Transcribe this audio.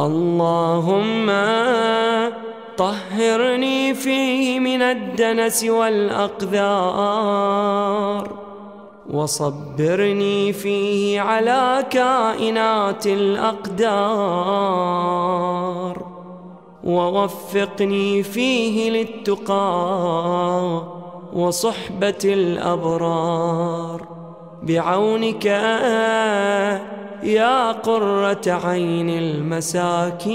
اللهم طهرني فيه من الدنس والأقذار وصبرني فيه على كائنات الأقدار ووفقني فيه للتقى وصحبة الأبرار. بعونك يا قرة عين المساكين.